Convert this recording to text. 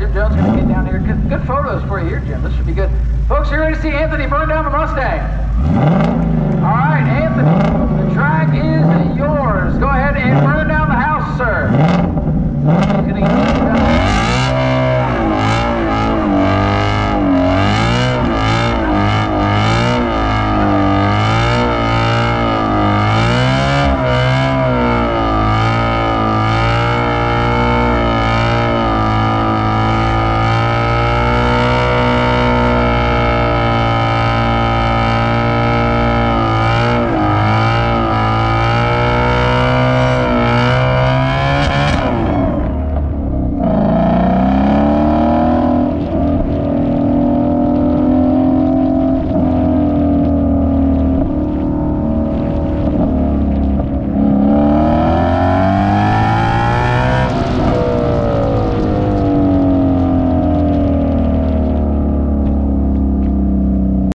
Jim Jones going to get down here. Good, good photos for you here, Jim. This should be good. Folks, you ready to see Anthony burn down the Mustang?